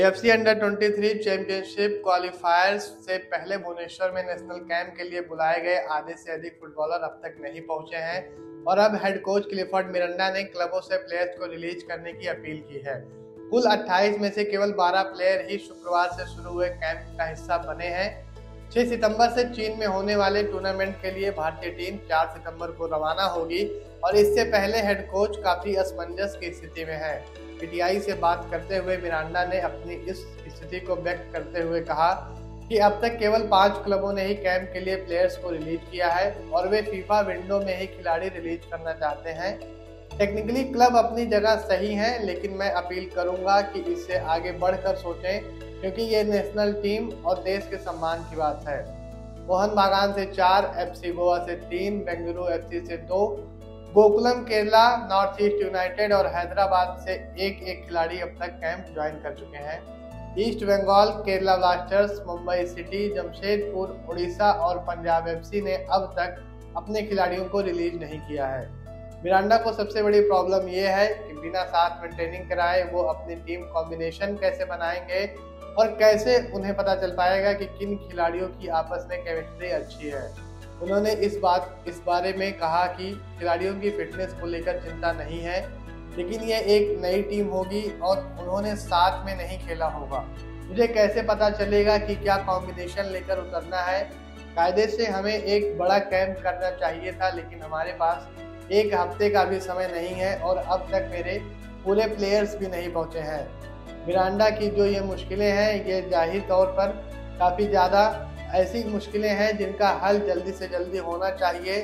FC under 23 championship qualifiers से पहले भुवनेश्वर में नेशनल कैंप के लिए बुलाए गए आधे से अधिक फुटबॉलर अब तक नहीं पहुँचे हैं और अब हेड कोच क्लिफर्ड मिरंडा ने क्लबों से प्लेयर्स को रिलीज़ करने की अपील की है। कुल 28 में से केवल 12 प्लेयर ही शुक्रवार से शुरू हुए कैंप का हिस्सा बने हैं। 6 सितंबर से चीन में होने वाले टूर्नामेंट के लिए भारतीय टीम 4 सितंबर को रवाना होगी और इससे पहले हेड कोच काफ़ी असमंजस की स्थिति में है। पीटीआई से बात करते हुए मिरांडा ने अपनी इस स्थिति को व्यक्त करते हुए कहा कि अब तक केवल पाँच क्लबों ने ही कैंप के लिए प्लेयर्स को रिलीज़ किया है और वे फीफा विंडो में ही खिलाड़ी रिलीज़ करना चाहते हैं। टेक्निकली क्लब अपनी जगह सही है, लेकिन मैं अपील करूँगा कि इससे आगे बढ़कर सोचें क्योंकि ये नेशनल टीम और देश के सम्मान की बात है। मोहन बागान से चार एफसी गोवा से तीन, बेंगलुरु एफसी से दो, Gokulam, Kerala, North East United और हैदराबाद से एक एक खिलाड़ी अब तक कैंप ज्वाइन कर चुके हैं। East Bengal, Kerala Blasters Mumbai City, Jamshedpur, Orissa और पंजाब एफसी ने अब तक अपने खिलाड़ियों को रिलीज़ नहीं किया है। मिरांडा को सबसे बड़ी प्रॉब्लम यह है कि बिना साथ में ट्रेनिंग कराए वो अपनी टीम कॉम्बिनेशन कैसे बनाएँगे और कैसे उन्हें पता चल पाएगा कि किन खिलाड़ियों की आपस में केमिस्ट्री अच्छी है। उन्होंने इस बात, इस बारे में कहा कि खिलाड़ियों की फिटनेस को लेकर चिंता नहीं है, लेकिन यह एक नई टीम होगी और उन्होंने साथ में नहीं खेला होगा। मुझे कैसे पता चलेगा कि क्या कॉम्बिनेशन लेकर उतरना है? कायदे से हमें एक बड़ा कैंप करना चाहिए था, लेकिन हमारे पास एक हफ़्ते का भी समय नहीं है और अब तक मेरे पूरे प्लेयर्स भी नहीं पहुँचे हैं। मिरांडा की जो ये मुश्किलें हैं, ये ज़ाहिर तौर पर काफ़ी ज़्यादा ऐसी मुश्किलें हैं जिनका हल जल्दी से जल्दी होना चाहिए।